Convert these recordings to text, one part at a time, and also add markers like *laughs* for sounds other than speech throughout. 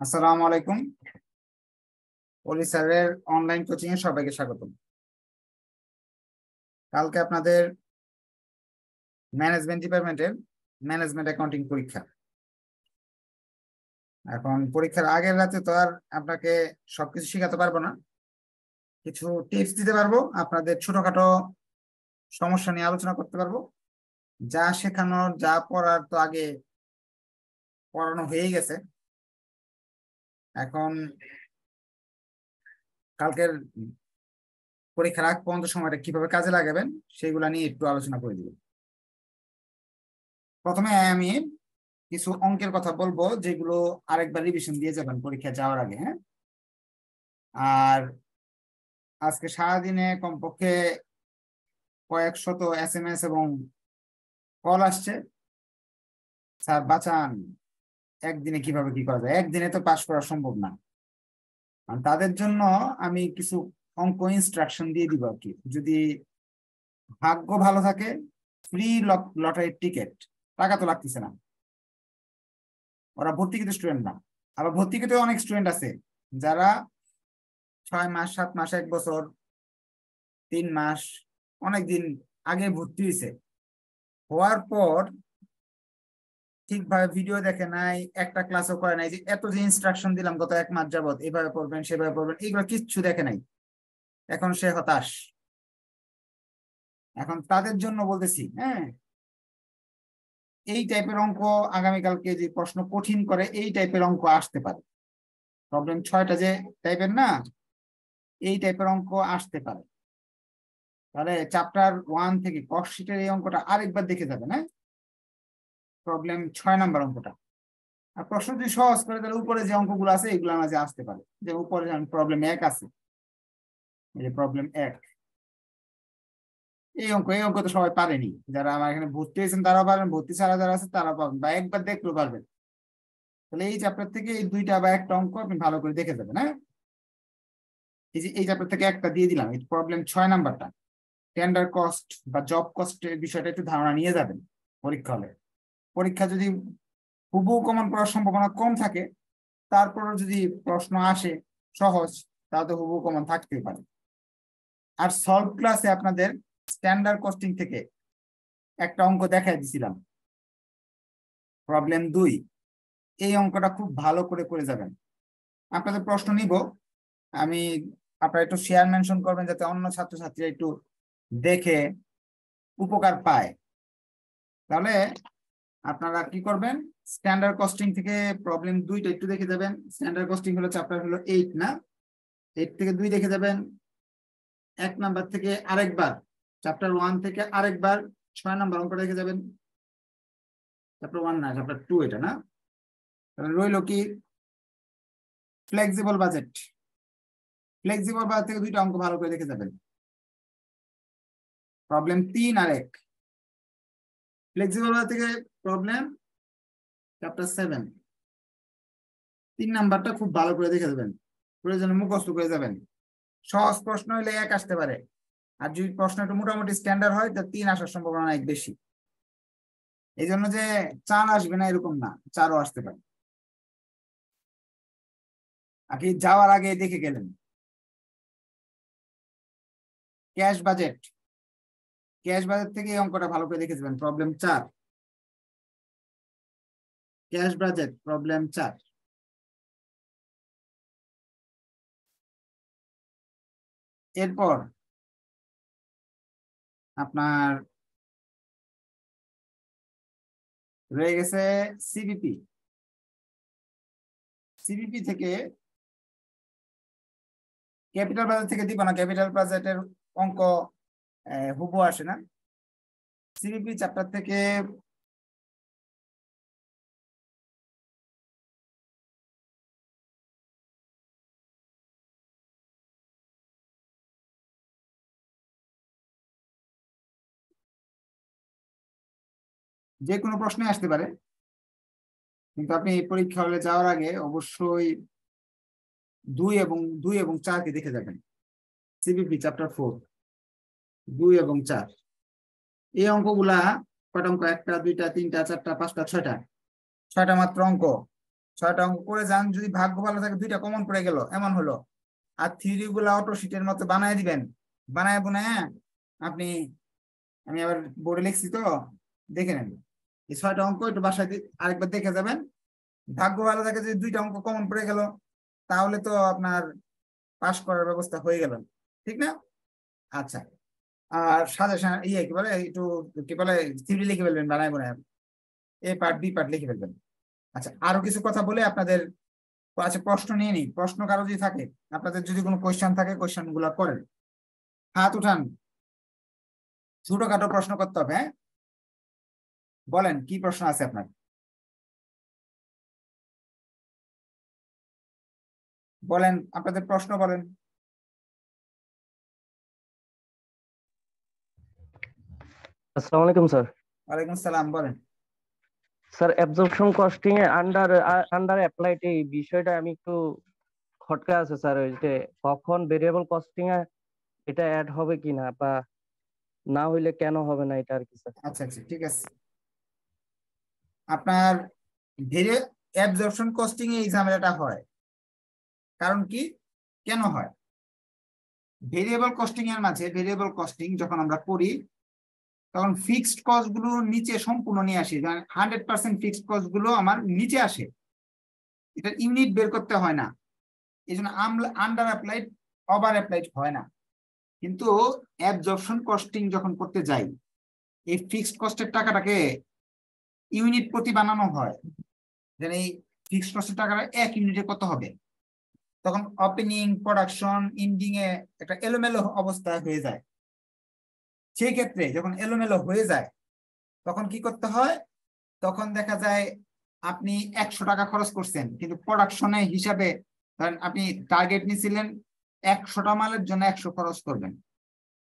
আসসালামু আলাইকুম। পলি স্যারের অনলাইন কোচিং এ সবাইকে স্বাগত কালকে আপনাদের ম্যানেজমেন্ট ডিপার্টমেন্টের ম্যানেজমেন্ট অ্যাকাউন্টিং পরীক্ষা। এখন পরীক্ষার আগের রাতে তো আর আপনাকে সবকিছু শেখাতে পারব না। কিছু টিপস দিতে পারব, আপনাদের ছোটখাটো সমস্যা নিয়ে আলোচনা করতে পারব। যা শেখানোর, যা পড়ার তো আগে পড়ানো হয়েই গেছে। এখন কালকের পরীক্ষার আগ পর্যন্ত সময়টা কীভাবে কাজে লাগাবেন সেগুলা নিয়ে একটু আলোচনা করে দিব। প্রথমে আমি কিছু অঙ্কের কথা বলব, যেগুলো আরেকবার রিভিশন দিয়ে যাবেন পরীক্ষা যাওয়ার আগে হ্যাঁ? আর আজকে সারাদিনে কমপক্ষে কয়েক শত এস এম এস এবং কল আসছে। স্যার, বাঁচান। একদিনে কীভাবে কি করা যায়? একদিনে তো পাশ করা সম্ভব না। তাদের জন্য আমি কিছু অঙ্ক ইনস্ট্রাকশন দিয়ে দিব আর কি। যদি ভাগ্য ভালো থাকে ফ্রি লটারির টিকিট টাকা তো লাগতেছে না। ওরা ভর্তিকৃত স্টুডেন্ট না। আবার ভর্তিকৃত অনেক স্টুডেন্ট আছে, যারা ছয় মাস, সাত মাস, এক বছর, তিন মাস অনেক দিন আগে ভর্তি হয়েছে। হওয়ার পর ঠিকভাবে ভিডিও দেখে নাই, একটা ক্লাসও করে নাই যে এত যে ইনস্ট্রাকশন দিলাম গত এক মাস যাবত এভাবে পড়বেন, সেভাবে পড়বেন, এগুলো কিচ্ছু দেখে নাই। এখন সে হতাশ। এখন তাদের জন্য বলতেছি হ্যাঁ? এই টাইপের অঙ্ক আগামীকালকে যে প্রশ্ন কঠিন করে, এই টাইপের অঙ্ক আসতে পারে। প্রবলেম ছয়টা যে টাইপের না, এই টাইপের অঙ্ক আসতে পারে। তাহলে চ্যাপ্টার ওয়ান থেকে কস্টশিটের এই অঙ্কটা আরেকবার দেখে যাবেন হ্যাঁ? প্রবলেম ছয় নাম্বার অঙ্কটা। আর প্রশ্ন যদি সহজ করে তাহলে উপরে যে অঙ্কগুলো আছে, এগুলো মাঝে আসতে পারে। যে উপরে প্রবলেম এক আছে, এই যে প্রবলেম এক। এই অঙ্ক এই অঙ্ক তো সবাই পারেনি। যারা আমার এখানে ভর্তি হয়েছেন তারাও পারবেন, ভর্তি ছাড়া যারা আছে তারা পাবেন বা একবার দেখলেও পারবেন। তাহলে এই চ্যাপ্টার থেকে এই দুইটা বা একটা অঙ্ক আপনি ভালো করে দেখে যাবেন হ্যাঁ? এই যে, এই চ্যাপ্টার থেকে একটা দিয়ে দিলাম, এই প্রবলেম ছয় নাম্বারটা। টেন্ডার কস্ট বা জব কস্টের বিষয়টা একটু ধারণা নিয়ে যাবেন, পরীক্ষা হলে। পরীক্ষা যদি হুবহু কমন করার সম্ভাবনা কম থাকে, তারপরও যদি প্রশ্ন আসে সহজ তাহলে হুবহু কমন থাকতেই পারে। আর সলভ ক্লাসে আপনাদের স্ট্যান্ডার্ড কস্টিং থেকে একটা অঙ্ক দেখাই দিছিলাম। প্রবলেম দুই, এই অঙ্কটা খুব ভালো করে করে যাবেন। আপনাদের প্রশ্ন নিব। আমি আপনারা একটু শেয়ার মেনশন করবেন যাতে অন্য ছাত্রছাত্রীরা একটু দেখে উপকার পায়। তাহলে আপনারা কি করবেন? স্ট্যান্ডার্ড কস্টিং থেকে প্রবলেম দুইটা একটু দেখে যাবেন। স্ট্যান্ডার্ড কস্টিং হলো চ্যাপ্টার হলো এইট না? এইট থেকে দুই দেখে যাবেন। এক নাম্বার থেকে আরেকবার চ্যাপ্টার ওয়ান থেকে আরেকবার, ছয় নাম্বার অঙ্ক দেখে যাবেন। চ্যাপ্টার ওয়ান না চ্যাপ্টার টু এটা, না? তাহলে রইল কি? ফ্লেক্সিবল বাজেট ফ্লেক্সিবল বাজেট থেকে দুইটা অঙ্ক ভালো করে দেখে যাবেন। প্রবলেম তিন আর এক। ফ্লেক্সিবল থেকে প্রবলেম চ্যাপ্টার সেভেন তিন নাম্বারটা খুব ভালো করে দেখে দেবেন। প্রয়োজনে মুখস্থ করে যাবেন। সহজ প্রশ্ন হলে এক আসতে পারে। আর যদি প্রশ্ন একটু মোটামুটি স্ট্যান্ডার্ড হয়, তো তিন আসার সম্ভাবনা অনেক বেশি। এই জন্য যে চার আসবে না এরকম না, চারও আসতে পারে। কি যাওয়ার আগে দেখে গেলেন। ক্যাশ বাজেট ক্যাশ বাজেট থেকে এই অঙ্কটা ভালো করে দেখে যাবেন। প্রবলেম চার। ক্যাশ বাজেট প্রবলেম চার। এরপর আপনার রয়ে গেছে সিবিপি সিবিপি থেকে ক্যাপিটাল বাজেট থেকে দিব না। ক্যাপিটাল বাজেটের অঙ্ক হুবু আসে না। সিবিপি চ্যাপ্টার থেকে যে কোনো প্রশ্নে আসতে পারে। কিন্তু আপনি এই পরীক্ষা হলে যাওয়ার আগে অবশ্যই দুই এবং দুই এবং চারকে দেখে যাবেন। সিবিপি চ্যাপ্টার ফোর দুই এবং চার। এই অঙ্কগুলা কটা অঙ্ক একটা, দুইটা, তিনটা, চারটা, পাঁচটা, ছয়টা। ছয়টা মাত্র অঙ্ক। ছয়টা অঙ্ক করে যান, যদি ভাগ্য ভালো থাকে, দুইটা কমন পড়ে গেল। এমন হলো। আর থিওরি গুলা অটো শিটের মতো বানায় দিবেন। বানায় বুনায় আপনি, আমি আবার বোর্ডে লিখছি তো, দেখে নেন। এই ছয়টা অঙ্ক একটু বাসায় আরেকবার দেখে যাবেন। ভাগ্য ভালো থাকে, যদি দুইটা অঙ্ক কমন পড়ে গেল, তাহলে তো আপনার পাশ করার ব্যবস্থা হয়ে গেল। ঠিক না? আচ্ছা। আর সাজেশন ইয়ে কি বলে, একটু কি বলে থিওরি লিখে ফেলবেন, বানায় বানায়। এ পার্ট বি পার্ট লিখে ফেলবেন। আচ্ছা আরও কিছু কথা বলে আপনাদের আচ্ছা প্রশ্ন নিয়ে নিই। প্রশ্ন কারও যদি থাকে, আপনাদের যদি কোনো কোয়েশ্চেন থাকে কোয়েশ্চেনগুলা করেন। হাত উঠান। ছোটখাটো প্রশ্ন করতে হবে হ্যাঁ? বলেন, কি প্রশ্ন আছে আপনার? বলেন, আপনাদের প্রশ্ন বলেন। আসসালামু আলাইকুম স্যার। ওয়ালাইকুম সালাম বলেন। স্যার অ্যাবজর্পশন কস্টিং এ আন্ডার আন্ডার অ্যাপ্লাইড এই বিষয়টা আমি একটু খটকা আছে স্যার ওই যে কখন ভেরিয়েবল কস্টিং এ এটা অ্যাড হবে কিনা বা না হইলে কেন হবে না এটা আর কি স্যার। আচ্ছা আচ্ছা ঠিক আছে। আপনার ধীরে অ্যাবজর্পশন কস্টিং এ এই ঝামেলাটা হয়। কারণ কি? কেন হয়? ভেরিয়েবল কস্টিং এর মাঝে ভেরিয়েবল কস্টিং যখন আমরা করি তখন ফিক্সড কস্টগুলো নিচে সম্পূর্ণ নিয়ে আসি। হান্ড্রেড পার্সেন্ট ফিক্সড কস্টগুলো আমার নিচে আসে। এটা ইউনিট বের করতে হয় না। এই জন্য আন্ডার অ্যাপ্লাইড ওভার অ্যাপ্লাইড হয় না। কিন্তু অ্যাবজর্পশন কস্টিং যখন করতে যাই, এই ফিক্সড কস্টের টাকাটাকে ইউনিট প্রতি বানানো হয়। যেন এই ফিক্সড কস্টের টাকাটা এক ইউনিটে কত হবে? তখন ওপেনিং প্রোডাকশন ইন্ডিং এ একটা এলোমেলো অবস্থা হয়ে যায়। সেই ক্ষেত্রে যখন এলোমেলো হয়ে যায়, তখন কি করতে হয়? তখন দেখা যায় আপনি একশো টাকা খরচ করছেন, কিন্তু প্রোডাকশনে হিসাবে ধরেন আপনি টার্গেট নিয়েছিলেন একশোটা মালের জন্য একশো খরচ করবেন।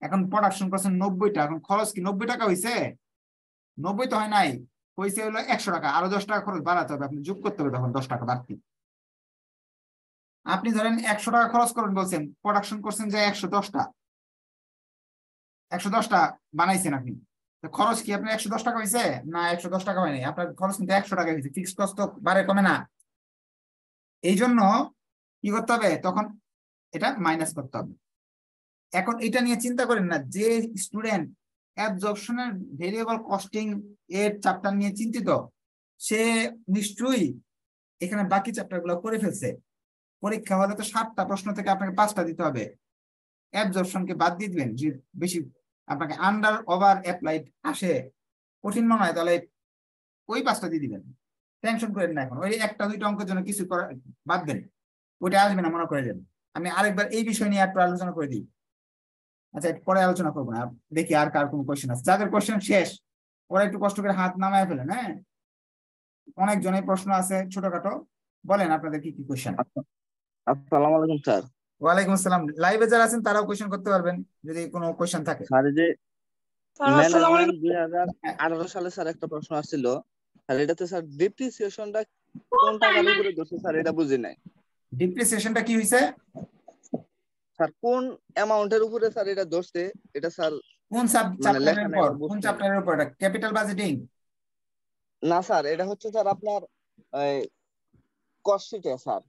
এখন প্রোডাকশন করছেন নব্বইটা, এখন খরচ কি নব্বই টাকা হয়েছে নব্বই তো হয় নাই হয়েছে হলো একশো টাকা, আরও দশ টাকা খরচ বাড়াতে হবে, আপনি যোগ করতে হবে তখন দশ টাকা বাড়তি। আপনি ধরেন একশো টাকা খরচ করবেন বলছেন প্রোডাকশন করছেন যে একশো দশটা একশো দশটা বানাইছেন আপনি। খরচ কি আপনার একশো দশ টাকা হয়েছে না, একশো দশ টাকা হয়নি আপনার খরচ কিন্তু একশো টাকা হয়েছে ফিক্সড কস্ট বাড়ে কমে না। এই জন্য কি করতে হবে? তখন এটা মাইনাস করতে হবে। এখন এটা নিয়ে চিন্তা করেন না, যে স্টুডেন্ট অ্যাবজর্পশনের ভেরিয়েবল কস্টিং এর চ্যাপ্টার নিয়ে চিন্তিত, সে নিশ্চয়ই এখানে বাকি চ্যাপ্টারগুলো করে ফেলছে। পরীক্ষা হলে তো সাতটা প্রশ্ন থেকে আপনাকে পাঁচটা দিতে হবে। অ্যাবজর্পশনকে বাদ দিয়ে দিবেন, যে বেশি আপনাকে আন্ডার ওভার অ্যাপ্লাইড আসে। কঠিন মনে হয়, তাহলে ওই পাঁচটা দিয়ে দিবেন। টেনশন করেন না এখন। ওই একটা, দুইটা অঙ্কের জন্য কিছু করা বাদ দেন। ওইটা আসবে না, মনে করে দেন। আমি আরেকবার এই বিষয় নিয়ে একটু আলোচনা করে দিই। আচ্ছা পরে আলোচনা করব না। দেখি আর কার কোনো কোয়েশ্চেন আছে। যাদের কোয়েশ্চেন শেষ, ওরা একটু কষ্ট করে হাত নামায় ফেলেন হ্যাঁ? অনেক জনের প্রশ্ন আছে ছোটখাটো। বলেন, আপনাদের কি কি কোয়েশ্চেন আসসালামু আলাইকুম, স্যার। ওয়ালাইকুম আসসালাম। লাইভে যারা আছেন তারাও কোয়েশ্চেন করতে পারবেন যদি কোনো কোয়েশ্চেন থাকে। স্যার যে আঠারো সালে স্যার একটা প্রশ্ন আসছিল। স্যার এটাতে স্যার ডিপ্রিসিয়েশনটা কোন টাকার উপরে ধরছে? স্যার এটা বুঝি নাই। ডিপ্রিসিয়েশনটা কি হইছে? স্যার কোন অ্যামাউন্টের উপরে স্যার এটা ধরছে? এটা স্যার কোন সাব মানে চ্যাপ্টারের উপর কোন। চ্যাপ্টারের উপর? এটা ক্যাপিটাল বাজেটিং না স্যার এটা হচ্ছে স্যার আপনার কস্ট শিটে স্যার।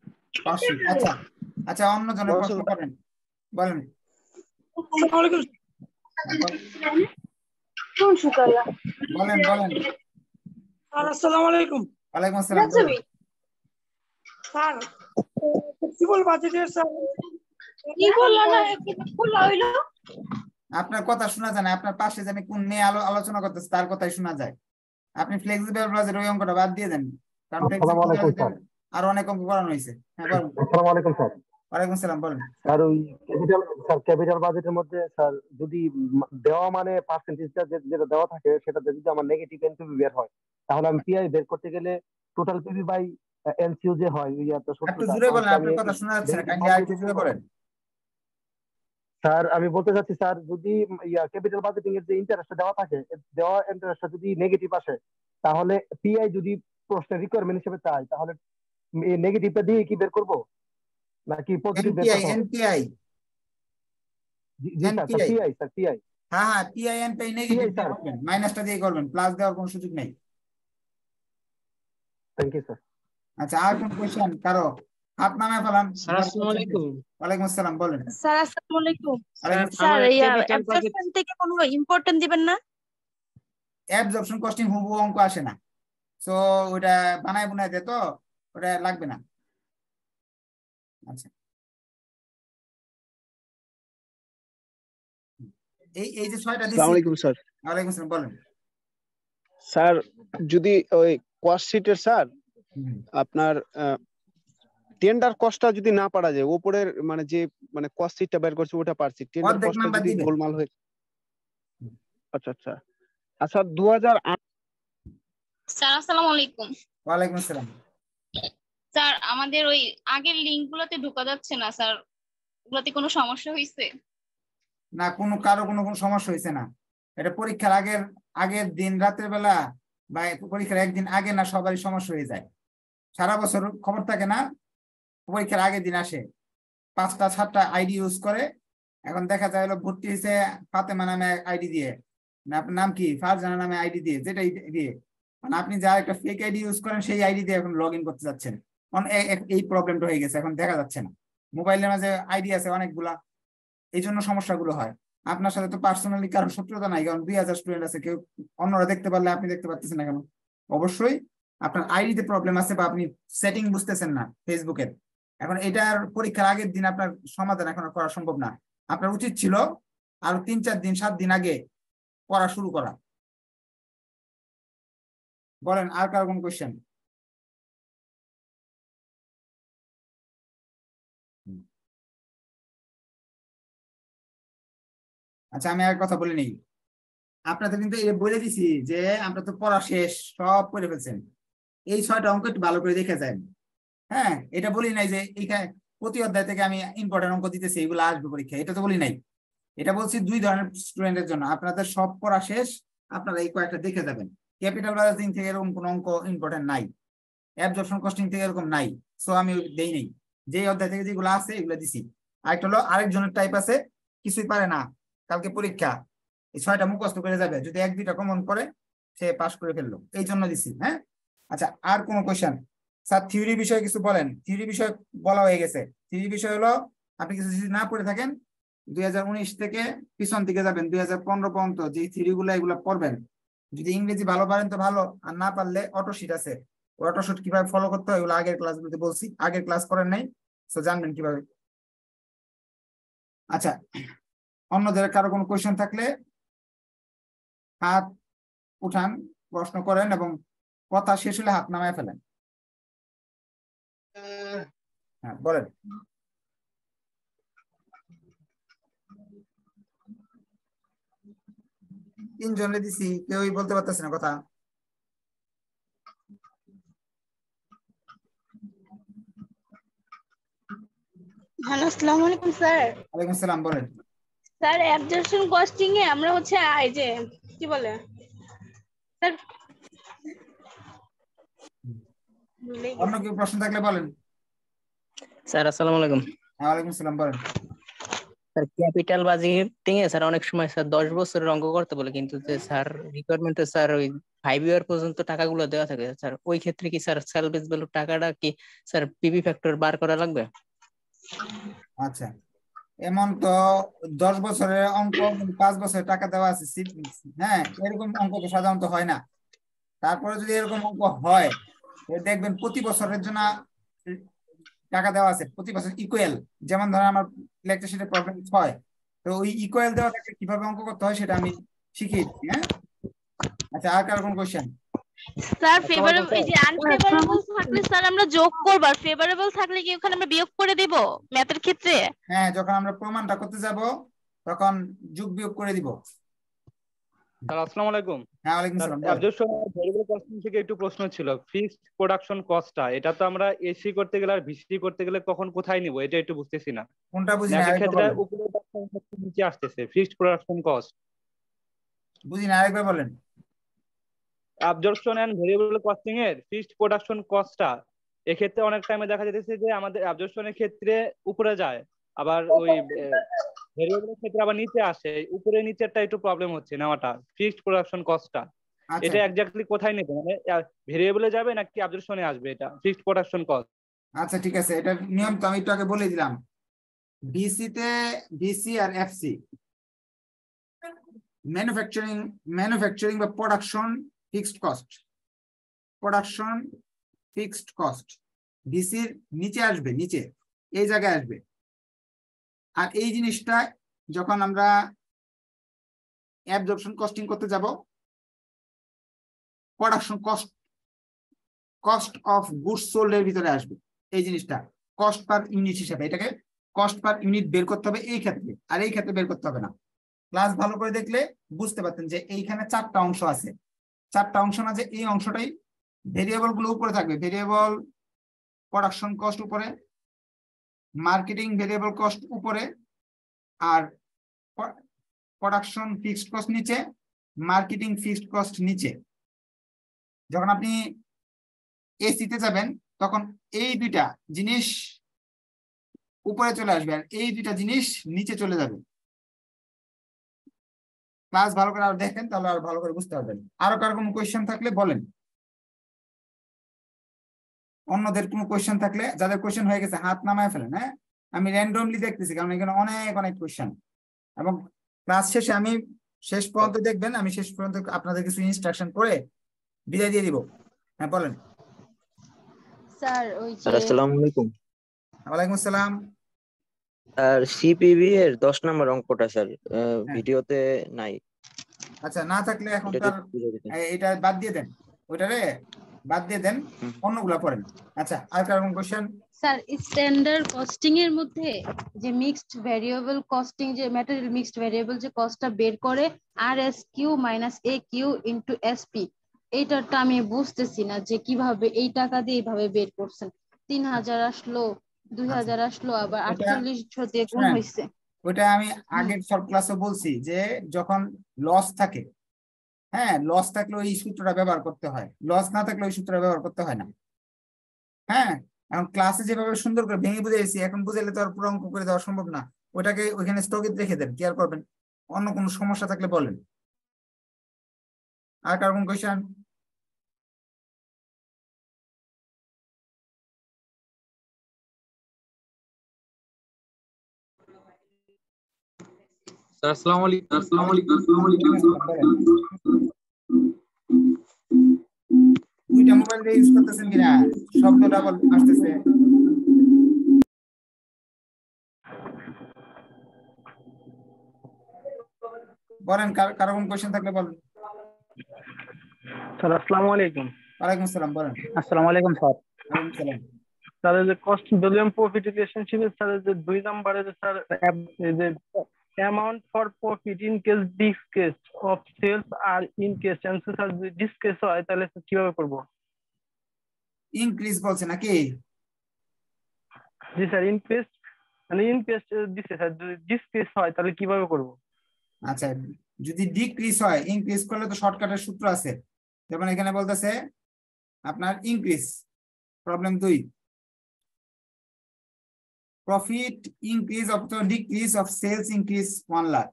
আচ্ছা। আচ্ছা অন্য জনের প্রশ্ন করেন। বলেন। কোন বলেন। বলেন আসসালামু আলাইকুম। ওয়ালাইকুম আসসালাম স্যার ফ্লেক্সিবল বাজেটের স্যার? কি বললা না বললা হইল। আপনার কথা শোনা যায় না আপনার পাশে জানি কোন নিয়ে আলো আলোচনা করতেছে তার কথাই শোনা যায়। আপনি ফ্লেক্সিবল বাজেট ওই অঙ্কটা বাদ দিয়ে দেন। কারণ আরও অনেক অঙ্ক করানো হয়েছে। হ্যাঁ বলেন। আসসালামু আলাইকুম স্যার। ওয়ালাইকুম আসসালাম বলেন। স্যার ওই ক্যাপিটাল স্যার ক্যাপিটাল বাজেটের মধ্যে স্যার যদি দেওয়া মানে পার্সেন্টেজটা যেটা দেওয়া থাকে সেটাতে যদি আমার নেগেটিভ এনপিভি বের হয় তাহলে আমি পিআই বের করতে গেলে টোটাল পিভি বাই এনসিউ যে হয় ওই এত একটু জোরে বলেন আপনার কথা শোনা যাচ্ছে না কাইন্ডলি আর একটু জোরে বলেন। স্যার আমি বলতে চাচ্ছি স্যার যদি ইয়া ক্যাপিটাল বাজেটিং এর যে ইন্টারেস্টটা দেওয়া থাকে দেওয়া ইন্টারেস্টটা যদি নেগেটিভ আসে তাহলে পিআই যদি প্রশ্নের রিকোয়ারমেন্ট হিসেবে চাই তাহলে নেগেটিভটা দিয়ে কি বের করব? নাকি এনপিআই জি স্যার পিআই হ্যাঁ হ্যাঁ পিআই এনপিআই নেগেটিভ স্যার। মাইনাসটা দিয়ে করবেন প্লাস দেওয়ার কোনো সুযোগ নেই থ্যাংক ইউ স্যার আচ্ছা আর কোন কোয়েশ্চেন কারও হাত নামে ফেলান স্যার আসসালামু আলাইকুম ওয়ালাইকুম আসসালাম বলেন স্যার আসসালামু আলাইকুম স্যার, অ্যাবজর্পশন থেকে কোনো ইম্পর্টেন্ট দিবেন না অ্যাবজর্পশন কস্টিং হুবহু অঙ্ক আসে না সো ওটা বানায় বুনায় দে তো ওটা লাগবে না আচ্ছা। এই এই যে ছয়টা আসসালামু আলাইকুম স্যার। ওয়ালাইকুম আসসালাম বলেন। স্যার যদি ওই কস্ট শিটের স্যার আপনার টেন্ডার কস্টটা যদি না পারা যায় উপরের মানে যে মানে কস্ট শিটটা বের করছে ওটা পারছি। টেন্ডার কস্টটা যদি গোলমাল হয়ে আচ্ছা আচ্ছা। আচ্ছা দু হাজার স্যার আসসালামু আলাইকুম। ওয়ালাইকুম আসসালাম। স্যার আমাদের ওই আগের লিংক গুলোতে ঢোকা যাচ্ছে না স্যার ওগুলোতে কোনো সমস্যা হয়েছে না, কোনো, কারও কোনো কোনো সমস্যা হয়েছে না। এটা পরীক্ষার আগের আগের দিন, রাতের বেলা বা পরীক্ষার একদিন আগে না সবারই সমস্যা হয়ে যায়। সারা বছর খবর থাকে না, পরীক্ষার আগের দিন আসে। পাঁচটা, সাতটা আইডি ইউজ করে, এখন দেখা যায় ভর্তি হয়েছে ফাতেমা নামে আইডি দিয়ে। নাম কি? ফারজানা নামে আইডি দিয়ে, যেটাই দিয়ে। মানে আপনি যা একটা ফেক আইডি ইউজ করেন, সেই আইডি দিয়ে এখন লগ ইন করতে যাচ্ছেন। এই প্রবলেমটা হয়ে গেছে, এখন দেখা যাচ্ছে না। মোবাইলের মাঝে আইডি আছে অনেকগুলা, এই জন্য সমস্যাগুলো হয়। আপনার সাথে তো পার্সোনালি কারও শত্রুতা নাই, কারণ দুই হাজার স্টুডেন্ট আছে, কেউ অন্যরা দেখতে পারলে আপনি দেখতে পারতেছেন না কেন? অবশ্যই আপনার আইডিতে প্রবলেম আছে বা আপনি সেটিং বুঝতেছেন না ফেসবুকের এখন এটার পরীক্ষার আগের দিন আপনার সমাধান এখন করা সম্ভব না। আপনার উচিত ছিল আরও তিন, চার দিন, সাত দিন আগে পড়া শুরু করা। বলেন, আর কারও কোন কোয়েশ্চেন আচ্ছা আমি আর কথা বলে নিই। আপনাদের কিন্তু এই বলে দিছি যে আমরা তো পড়া শেষ, সব করে ফেলছেন। এই ছয়টা অঙ্ক একটু ভালো করে দেখে যান। হ্যাঁ এটা বলি নাই যে এইখানে প্রতি অধ্যায় থেকে আমি ইম্পর্টেন্ট অঙ্ক দিতেছি, এগুলো আসবে পরীক্ষা। এটা তো বলি নাই। এটা বলছি দুই ধরনের স্টুডেন্টের জন্য। আপনাদের সব পড়া শেষ, আপনারা এই কয়েকটা দেখে যাবেন। ক্যাপিটাল বাজারিং থেকে এরকম কোনো অঙ্ক ইম্পর্টেন্ট নাই। অ্যাবজর্পশন কস্টিং থেকে এরকম নাই। সো আমি দেই নেই। যে অধ্যায় থেকে যেগুলো আছে, এগুলো দিছি। আরেকটা হলো, আরেকজনের টাইপ আছে, কিছুই পারে না। কালকে পরীক্ষা, এই ছয়টা মুখস্থ করে যাবে, যদি এক, দুইটা কমন করে, সে পাস করে ফেলল। এই জন্য দিছি হ্যাঁ? আচ্ছা আর কোনো কোয়েশন স্যার থিওরি বিষয়ে কিছু বলেন। থিওরি বিষয় বলা হয়ে গেছে। থিওরি বিষয় হলো, আপনি কিছু না পড়ে থাকেন, দুই হাজার উনিশ থেকে পিছন দিকে যাবেন, দুই হাজার পনেরো পর্যন্ত যে থিওরি গুলো এগুলো পড়বেন। যদি ইংরেজি ভালো পারেন তো ভালো, আর না পারলে অটো শিট আছে। ওই অটো শিট কীভাবে ফলো করতে হয় এগুলো আগের ক্লাসগুলোতে বলছি। আগের ক্লাস করেন নাই তো জানবেন কীভাবে। আচ্ছা অন্যদের কারও কোনো কোয়েশন থাকলে হাত উঠান প্রশ্ন করেন এবং কথা শেষ হলে হাত নামায় ফেলেন। হ্যাঁ বলেন। তিনজনে দিছি কেউই বলতে পারতেছে না কথা। হ্যালো আসসালামু আলাইকুম স্যার। ওয়ালাইকুম সালাম বলেন। স্যার অ্যাবজর্পশন কস্টিং এ আমরা হচ্ছে এই যে কি বলে? স্যার অন্য কেউ প্রশ্ন থাকলে বলেন। স্যার আসসালামু আলাইকুম। ওয়ালাইকুম সালাম বলেন। স্যার ক্যাপিটাল বাজেটিং এ স্যার অনেক সময় স্যার দশ বছরের অঙ্ক করতে বলে কিন্তু যে স্যার রিকোয়ারমেন্টে স্যার ওই ফাইভ ইয়ার পর্যন্ত টাকাগুলো দেওয়া থাকে। স্যার ওই ক্ষেত্রে কি স্যার সেলভেজ ভ্যালু টাকাটা কি স্যার পিবি ফ্যাক্টর বার করা লাগবে? আচ্ছা। এমন তো দশ বছরের অঙ্ক পাঁচ বছরের টাকা দেওয়া আছে হ্যাঁ? এরকম অঙ্ক তো সাধারণত হয় না। তারপরে যদি এরকম অঙ্ক হয় দেখবেন প্রতি বছরের জন্য টাকা দেওয়া আছে, প্রতি বছর ইকুয়াল যেমন ধরেন আমার ইলেকট্রিসিটির প্রবলেম হয় তো ওই ইকুয়াল দেওয়া কীভাবে অঙ্ক করতে হয় সেটা আমি শিখিয়ে হ্যাঁ? আচ্ছা আর কার কোন কোয়েশ্চেন স্যার ফেভারেবল এই যে আনফেভারেবল থাকলে স্যার আমরা যোগ করব আর ফেভারেবল থাকলে কি ওখানে আমরা বিয়োগ করে দেব ম্যাথের ক্ষেত্রে? হ্যাঁ যখন আমরা প্রমাণটা করতে যাব তখন যোগ বিয়োগ করে দিব। স্যার আসসালামু আলাইকুম। হ্যাঁ ওয়ালাইকুম স্যার সালাম বলেন। অ্যাবজর্পশন ভেরিয়েবল কস্টিং থেকে একটু প্রশ্ন ছিল ফিক্সড প্রোডাকশন কস্টটা এটা তো আমরা এসি করতে গেলে আর ভিসি করতে গেলে কখন কোথায় নিব এটা একটু বুঝতেছি না। কোনটা বুঝি না ক্ষেত্রে উপরে নিচে আসতেছে ফিক্সড প্রোডাকশন কস্ট বুঝি না আরেকবার বলেন। অ্যাবজর্পশন এন্ড ভেরিয়েবল কস্টিং এর ফিক্সড প্রোডাকশন কস্টটা এক্ষেত্রে অনেক টাইমে দেখা যাচ্ছে যে আমাদের অ্যাবজর্পশনের ক্ষেত্রে উপরে যায় আবার ওই ভেরিয়েবলের ক্ষেত্রে আবার নিচে আসে উপরে নিচেরটা একটু প্রবলেম হচ্ছে নেওয়াটা ফিক্সড প্রোডাকশন কস্টটা এটা এক্স্যাক্টলি কোথায় নেবে? মানে ভেরিয়েবলে যাবে নাকি অ্যাবজর্পশনে আসবে এটা ফিক্সড প্রোডাকশন কস্ট আচ্ছা ঠিক আছে এটা নিয়ম তো আমি একটু আগে বলে দিলাম। বিসি তে বিসি আর এফসি ম্যানুফ্যাকচারিং ম্যানুফ্যাকচারিং বা production fixed cost. Production fixed cost. বিসির নিচে আসবে, নিচে, এই জায়গায় আসবে। আর এই জিনিসটা যখন আমরা অ্যাবজর্পশন কস্টিং করতে যাব production cost cost of goods sold এর ভিতরে আসবে। এই জিনিসটা কস্ট পার ইউনিট হিসাবে, এটাকে কস্ট পার ইউনিট বের করতে হবে এই ক্ষেত্রে, আর এই ক্ষেত্রে বের করতে হবে না। ক্লাস ভালো করে দেখলে বুঝতে পারতেন যে এইখানে চারটা অংশ আছে। চারটা অংশ না যে এই অংশটাই ভেরিয়েবলগুলো উপরে থাকবে। ভেরিয়েবল প্রোডাকশন কস্ট উপরে মার্কেটিং ভেরিয়েবল কস্ট উপরে, আর প্রোডাকশন ফিক্সড কস্ট নিচে মার্কেটিং ফিক্সড কস্ট নিচে। যখন আপনি এসিতে যাবেন, তখন এই দুইটা জিনিস উপরে চলে আসবে, আর এই দুইটা জিনিস নিচে চলে যাবে। ক্লাস ভালো করে আর দেখেন তাহলে আর ভালো করে বুঝতে পারবেন। আরও কারও কোনো কোয়েশ্চেন থাকলে বলেন। অন্যদের কোনো কোয়েশ্চেন থাকলে যাদের কোয়েশ্চেন হয়ে গেছে হাত নামায় ফেলেন হ্যাঁ? আমি র্যান্ডমলি দেখতেছি কারণ এখানে অনেক অনেক কোয়েশ্চেন এবং ক্লাস শেষে আমি শেষ পর্যন্ত দেখবেন আমি শেষ পর্যন্ত আপনাদের কিছু ইনস্ট্রাকশন করে বিদায় দিয়ে দিব। হ্যাঁ বলেন। স্যার ওই আসসালামু আলাইকুম। ওয়ালাইকুম আসসালাম। আর সিপিবি এর দশ নম্বর অঙ্কটা স্যার হ্যাঁ। ভিডিওতে নাই। আচ্ছা না থাকলে এখন এটা বাদ দিয়ে দেন। ওইটারে বাদ দিয়ে দেন। অন্যগুলা পড়েন। আচ্ছা আর কারণ কোশ্চেন স্যার স্ট্যান্ডার্ড কস্টিং এর মধ্যে যে মিক্সড ভ্যারিয়েবল কস্টিং যে ম্যাটেরিয়াল মিক্সড ভ্যারিয়েবল যে কস্টটা বের করে R S Q minus A Q into SP এইটারটা আমি বুঝতেছি না যে কীভাবে এই টাকা দিয়ে এইভাবে বের করছেন। তিন হাজার আসলো দুই হাজার আসলো আবার আটচল্লিশশো দিয়ে গুণ। হয়েছে ওইটা আমি আগের সব ক্লাসে বলছি যে যখন লস থাকে হ্যাঁ লস থাকলে ওই সূত্রটা ব্যবহার করতে হয়। লস না থাকলে ওই সূত্রটা ব্যবহার করতে হয় না। হ্যাঁ এখন ক্লাসে যেভাবে সুন্দর করে ভেঙে বুঝেছি এখন বুঝাইলে তো আর পুরো অঙ্ক করে দেওয়া সম্ভব না। ওটাকে ওইখানে স্থগিত রেখে দেন কি আর করবেন? অন্য কোনো সমস্যা থাকলে বলেন। আর কার কোন কোয়েশ্চেন স্যার আসসালামু আলাইকুম। আসসালামু আলাইকুম আসসালামু আলাইকুম। দুইটা মোবাইল দিয়ে ইউজ করতেছেন কিনা? শব্দ ডাবল আসতেছে। বলেন কার কোন কোয়েশ্চেন থাকলে বলেন। স্যার আসসালামু আলাইকুম। ওয়ালাইকুম আসসালাম বলেন। আসসালামু আলাইকুম স্যার। ওয়ালাইকুম সালাম স্যার এই যে কস্ট ভলিউম প্রফিট রিলেশনশিপে স্যার এই যে দুই নম্বরে যে স্যার এই যে amount for profit in case decrease of sales R in case chances sir যদি ডিস কেস হয় তাহলে কীভাবে করব? ইনক্রিজ বলছে নাকি? জি স্যার ইন মানে ইন কেস দিছে স্যার যদি ডিস কেস হয় তাহলে কীভাবে করব? আচ্ছা যদি ডিক্রিজ হয় ইনক্রিজ করলে তো শর্টকাটের সূত্র আছে। যেমন এখানে বলতেছে আপনার ইনক্রিজ প্রবলেম দুই। Profit increase of decrease of sales increase one lakh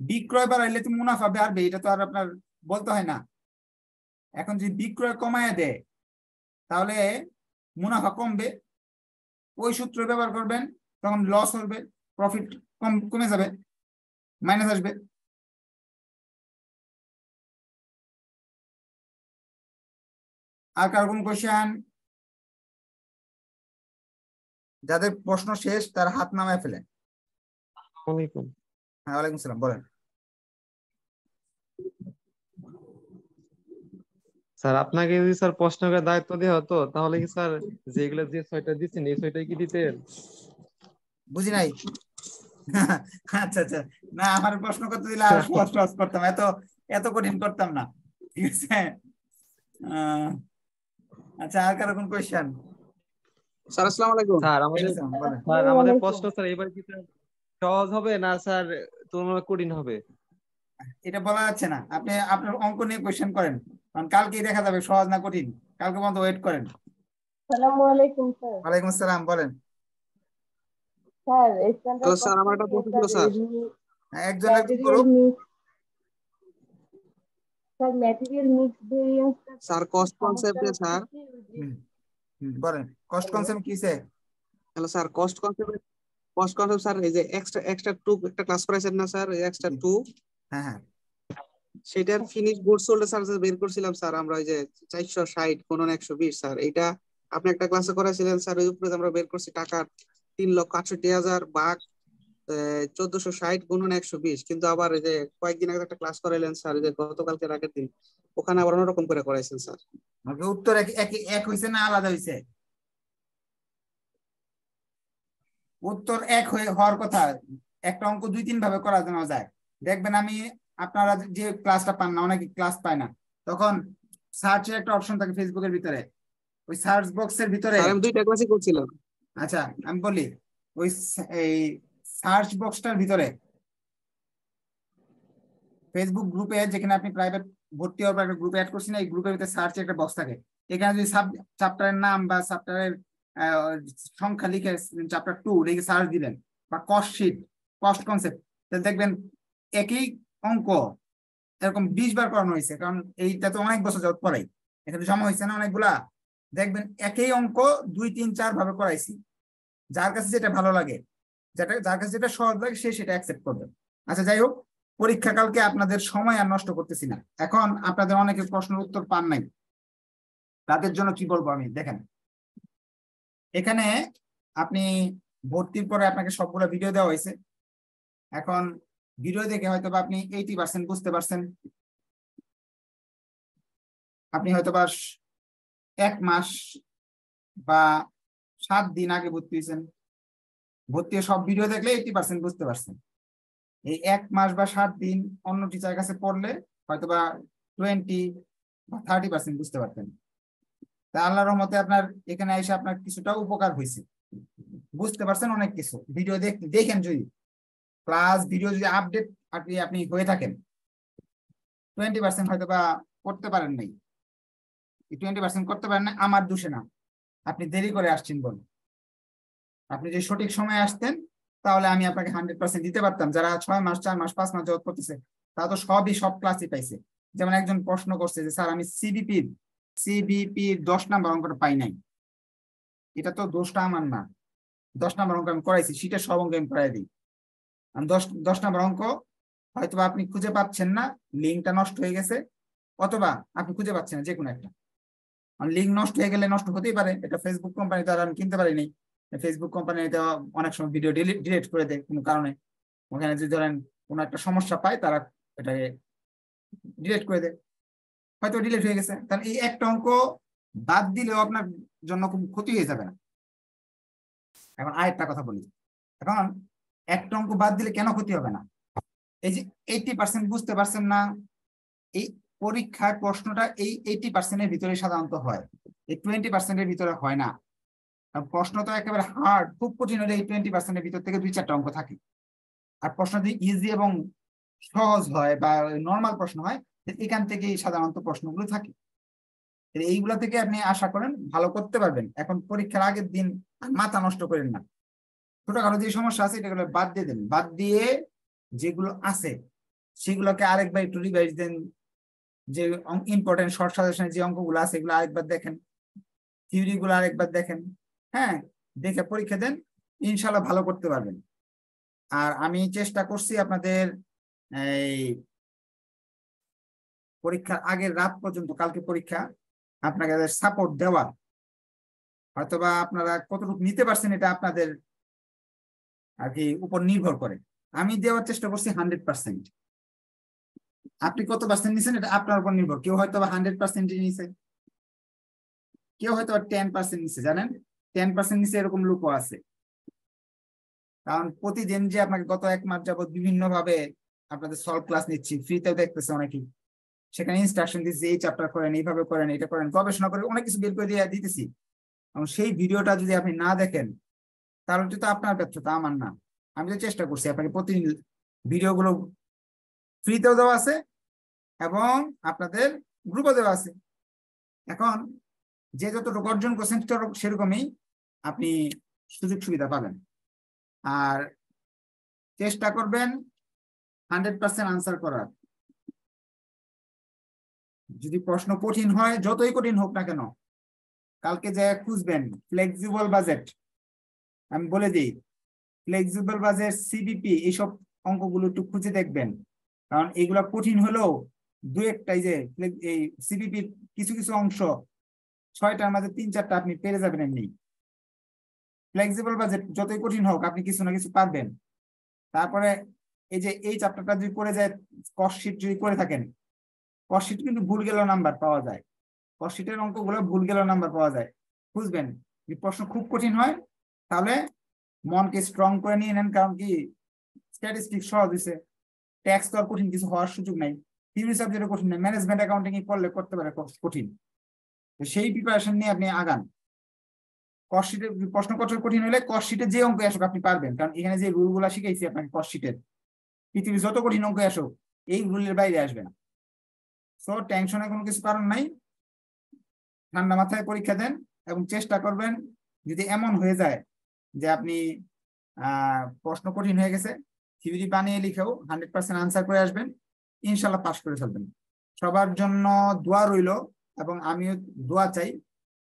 বিক্রয় বাড়াইলে তো মুনাফা বাড়বে, এটা তো আর আপনার বলতে হয় না। এখন যদি বিক্রয় কমায় দেয়, তাহলে মুনাফা কমবে। ওই সূত্র ব্যবহার করবেন, তখন লস হবে প্রফিট কম, কমে যাবে মাইনাস আসবে। আর কার কোন কোশ্চেন যাদের প্রশ্ন শেষ তার হাত নামায় ফেলেন। হ্যাঁ ওয়ালাইকুম সালাম বলেন। স্যার আপনাকে যদি স্যার প্রশ্নকের দায়িত্ব দেওয়া হতো তাহলে কি স্যার যেগুলো যে ছয়টা দিচ্ছেন এই ছয়টাই কি দিতেন? বুঝি নাই। আচ্ছা আচ্ছা। না আমার প্রশ্ন করতে দিলে আর *laughs* সহজ সহজ করতাম। এত এত কঠিন করতাম না। ঠিক আছে? আচ্ছা আর কারও কোন কোয়েশ্চেন স্যার আসসালামু আলাইকুম। স্যার আমাদের স্যার আমাদের প্রশ্ন স্যার এবার কি সহজ হবে না স্যার তুলনা কঠিন হবে? এটা বলা যাচ্ছে না। আপনি আপনার অঙ্ক নিয়ে কোয়েশ্চেন করেন। কারণ কালকেই দেখা যাবে সহজ না কঠিন। কালকে পর্যন্ত ওয়েট করেন। সালামু আলাইকুম স্যার। ওয়ালাইকুম আসসালাম বলেন। স্যার স্যার আমার একটা প্রশ্ন ছিল স্যার। হ্যাঁ, একজন একজন করুক sir material mix variance sir cost কনসেপ্টে sir. Cost concept কিসে hello sir cost concept cost concept sir এই যে এক্সট্রা এক্সট্রা টু একটা ক্লাস করাইছেন না স্যার এক্সট্রা টু হ্যাঁ হ্যাঁ। সেটার ফিনিশ গুড সোল্ড স্যার যে বের করছিলাম স্যার আমরা ওই যে চারশো ষাট কোন একশো বিশ স্যার এটা আপনি একটা ক্লাসে করাইছিলেন স্যার ওই উপরে আমরা বের করছি টাকা তিন লক্ষ আটষট্টি হাজার বাঘ চোদ্দশো ষাট গুণন একশো বিশ। কিন্তু আবার যে কয়েকদিন আগে একটা ক্লাস করাইলেন স্যার যে গতকালকে আগের দিন ওখানে আবার অন্যরকম করে করাইছেন স্যার। উত্তর এক হয়েছে না আলাদা হয়েছে উত্তর এক হয়ে হওয়ার কথা একটা অঙ্ক দুই তিন ভাবে করা জানা যায়। দেখবেন আমি আপনারা যে ক্লাসটা পান না অনেকে ক্লাস পায় না। তখন সার্চের একটা অপশন থাকে ফেসবুকের ভিতরে। ওই সার্চ বক্সের ভিতরে আমি দুইটা ক্লাসই করছিলাম। আচ্ছা আমি বলি ওই এই সার্চ বক্সটার ভিতরে। ফেসবুক গ্রুপে যেখানে আপনি প্রাইভেট ভর্তি হওয়ার একটা গ্রুপে অ্যাড করছেন, এই গ্রুপের ভিতরে সার্চ একটা বক্স থাকে। এখানে যদি সাব চ্যাপ্টারের নাম বা চ্যাপ্টারের সংখ্যা লিখে চ্যাপ্টার টু লিখে সার্চ দিলেন, বা কস্ট শিট কস্ট কনসেপ্ট তাহলে দেখবেন একই অঙ্ক এরকম বিশ বার করানো হয়েছে, কারণ এইটা তো অনেক বছর যাবত পড়াই এখানে জমা হয়েছে না অনেকগুলা? দেখবেন একই অঙ্ক দুই, তিন, চার ভাবে করাইছি। যার কাছে যেটা ভালো লাগে যেটা, যার কাছে যেটা সহজ লাগে সে সেটা অ্যাকসেপ্ট করবে। আচ্ছা যাই হোক পরীক্ষাকালকে আপনাদের সময় আর নষ্ট করতেছি না। এখন আপনাদের অনেকে প্রশ্নের উত্তর পান নাই। তাদের জন্য কি বলব আমি? দেখেন, এখানে আপনি ভর্তির পরে আপনাকে সবগুলো ভিডিও দেওয়া হয়েছে। এখন ভিডিও দেখে হয়তো আপনি এইটি পার্সেন্ট বুঝতে পারছেন। আপনি হয়তো বা এক মাস বা সাত দিন আগে ভর্তি হয়েছেন। ভর্তি সব ভিডিও দেখলে এইটি পার্সেন্ট বুঝতে পারছেন। এই এক মাস বা সাত দিন অন্য টিচার কাছে পড়লে হয়তো বা টোয়েন্টি বা থার্টি পার্সেন্ট বুঝতে পারতেন। তা আল্লাহর রহমতে আপনার এখানে এসে আপনার কিছুটা উপকার হয়েছে। বুঝতে পারছেন অনেক কিছু। ভিডিও দেখেন যদি। ক্লাস ভিডিও যদি আপডেট আপনি আপনি হয়ে থাকেন। টোয়েন্টি পার্সেন্ট হয়তো বা করতে পারেন নাই। টোয়েন্টি পার্সেন্ট করতে পারেন না আমার দোষে না। আপনি দেরি করে আসছেন বলুন আপনি যদি সঠিক সময় আসতেন, তাহলে আমি আপনাকে হান্ড্রেড পার্সেন্ট দিতে পারতাম। যারা ছয় মাস, চার মাস, পাঁচ মাস জব করতেছে, তারা তো সবই সব ক্লাসই পাইছে। যেমন একজন প্রশ্ন করছে যে, স্যার, আমি সিবিপির সিবিপির দশ নাম্বার অঙ্কটা পাই নাই। এটা তো দোষটা আমার না। দশ নাম্বার অঙ্ক আমি করাইছি, সেটা সব অঙ্ক আমি করাই দিই। দশ দশ নাম্বার অঙ্ক হয়তো আপনি খুঁজে পাচ্ছেন না, লিঙ্কটা নষ্ট হয়ে গেছে, অথবা আপনি খুঁজে পাচ্ছেন না যে কোনো একটা লিঙ্ক নষ্ট হয়ে গেলে নষ্ট হতেই পারে, এটা ফেসবুক কোম্পানি আর আমি কিনতে পারিনি ফেসবুক কোম্পানি অনেক সময় ভিডিও ডিলিট করে দেয় কোনো কারণে। ওখানে যদি ধরেন কোনো একটা সমস্যা পায়, তারা এটাকে ডিলিট করে দেয়। হয়তো ডিলিট হয়ে গেছে। তাহলে এই একটা অঙ্ক বাদ দিলেও আপনার জন্য খুব ক্ষতি হয়ে যাবে না। এখন আরেকটা কথা বলি। এখন একটা অঙ্ক বাদ দিলে কেন ক্ষতি হবে না? এই যে এইটি পার্সেন্ট বুঝতে পারছেন না, এই পরীক্ষার প্রশ্নটা এই এইটি পার্সেন্টের ভিতরে সাধারণত হয়। এই টোয়েন্টি পার্সেন্টের ভিতরে হয় না। প্রশ্ন তো একেবারে হার্ড খুব কঠিন হলে এই টোয়েন্টি পার্সেন্টের ভিতর থেকে দুই চারটা অঙ্ক থাকে। আর প্রশ্ন যদি ইজি এবং সহজ হয় বা নর্মাল প্রশ্ন হয় এখান থেকেই সাধারণত প্রশ্নগুলো থাকে। এইগুলা থেকে আপনি আশা করেন ভালো করতে পারবেন। এখন পরীক্ষার আগের দিন মাথা নষ্ট করেন না। ছোটখাটো যে সমস্যা আছে এটাগুলো বাদ দিয়ে দেন বাদ দিয়ে যেগুলো আছে, সেগুলোকে আরেকবার একটু রিভাইজ দেন। যে ইম্পর্টেন্ট শর্ট সাজেশনের যে অঙ্কগুলো আছে, এগুলো আরেকবার দেখেন। থিওরি গুলো আরেকবার দেখেন। হ্যাঁ দেখে পরীক্ষা দেন ইনশাল্লাহ ভালো করতে পারবেন। আর আমি চেষ্টা করছি আপনাদের এই পরীক্ষার আগের রাত পর্যন্ত, কালকে পরীক্ষা, আপনাকে সাপোর্ট দেওয়ার হয়তোবা আপনারা কতটুকু নিতে পারছেন এটা আপনাদের আর কি উপর নির্ভর করে। আমি দেওয়ার চেষ্টা করছি হান্ড্রেড পার্সেন্ট আপনি কত পার্সেন্ট নিছেন এটা আপনার উপর নির্ভর। কেউ হয়তো হান্ড্রেড পার্সেন্ট নিছে। কেউ হয়তো টেন পার্সেন্ট নিছে, জানেন? টেন পার্সেন্ট নিচে এরকম লোকও আছে। কারণ প্রতিদিন যে আপনাকে গত এক মাস যাবত বিভিন্ন ভাবে আপনাদের সলভ ক্লাস নিচ্ছি ফ্রিতেও দেখতেছে অনেকেই। সেখানে ইনস্ট্রাকশন দিচ্ছি, এই চ্যাপ্টার করেন, এইভাবে করেন, এটা করেন, গবেষণা করে অনেক কিছু বের করে দিয়ে দিতেছি। এবং সেই ভিডিওটা যদি আপনি না দেখেন, তাহলে তো আপনার ব্যর্থতা, আমার না। আমি তো চেষ্টা করছি আপনাকে প্রতিদিন ভিডিওগুলো ফ্রিতেও দেওয়া আছে এবং আপনাদের গ্রুপও দেওয়া আছে। এখন যে যতটুকু অর্জন করছেন সেরকমই আপনি সুযোগ সুবিধা পাবেন। আর চেষ্টা করবেন হান্ড্রেড পার্সেন্ট আনসার করার। যদি প্রশ্ন কঠিন হয়, যতই কঠিন হোক না কেন, কালকে যে খুঁজবেন ফ্লেক্সিবল বাজেট আমি বলে দিই ফ্লেক্সিবল বাজেট সিবিপি এইসব অঙ্কগুলো একটু খুঁজে দেখবেন। কারণ এগুলা কঠিন হলেও দু একটাই যে, এই সিবিপির কিছু কিছু অংশ ছয়টার মাঝে তিন চারটা আপনি পেরে যাবেন এমনি ফ্লেক্সিবল বাজেট যতই কঠিন হোক, আপনি কিছু না কিছু পারবেন। তারপরে এই যে এই চ্যাপ্টারটা যদি করে যায় কস্ট যদি করে থাকেন কস্ট কিন্তু ভুল গেলেও নাম্বার পাওয়া যায়। কস্ট অঙ্কগুলো ভুল গেলেও নাম্বার পাওয়া যায়। বুঝবেন? যদি প্রশ্ন খুব কঠিন হয়, তাহলে মনকে স্ট্রং করে নিয়ে নেন, কারণ কি স্ট্যাটিস্টিক সহজ হয়েছে ট্যাক্স তো আর কঠিন, কিছু হওয়ার সুযোগ নাই। থিওরি সাবজেক্টে কঠিন নেই। ম্যানেজমেন্ট অ্যাকাউন্টিং করলে করতে পারে কঠিন। সেই প্রিপারেশন নিয়ে আপনি আগান। কস্ট প্রশ্ন কঠিন হলে কস্ট শিটে যে অঙ্ক আসুক আপনি পারবেন। কারণ এখানে যে রুলগুলা শিখাইছি আপনাকে কস্ট শিটের পৃথিবীর যত কঠিন অঙ্ক আসুক, এই রুলের বাইরে আসবে না। সো টেনশনের কোনো কিছু কারণ নাই। ঠান্ডা মাথায় পরীক্ষা দেন এবং চেষ্টা করবেন যদি এমন হয়ে যায় যে আপনি প্রশ্ন কঠিন হয়ে গেছে থিওরি বানিয়ে লিখেও হান্ড্রেড পার্সেন্ট আনসার করে আসবেন ইনশাল্লাহ পাস করে ফেলবেন। সবার জন্য দোয়া রইল এবং আমিও দোয়া চাই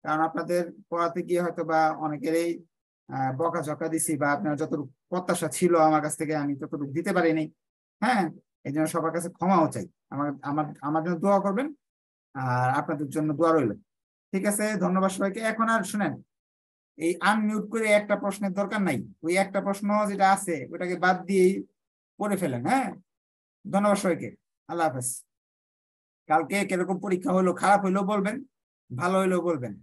কারণ আপনাদের পড়াতে গিয়ে হয়তো বা অনেকেরই আহ, বকাঝকা দিছি বা আপনার যতটুকু প্রত্যাশা ছিল আমার কাছ থেকে আমি ততটুকু দিতে পারিনি হ্যাঁ? এই জন্য সবার কাছে ক্ষমাও চাই। আমার আমার আমার জন্য দোয়া করবেন আর আপনাদের জন্য দোয়া রইল। ঠিক আছে ধন্যবাদ সবাইকে। এখন আর শুনেন এই আনমিউট করে একটা প্রশ্নের দরকার নাই। ওই একটা প্রশ্ন যেটা আছে ওটাকে বাদ দিয়েই পড়ে ফেলেন হ্যাঁ? ধন্যবাদ সবাইকে। আল্লাহ হাফেজ। কালকে কীরকম পরীক্ষা হলো খারাপ হইলেও বলবেন ভালো হইলেও বলবেন।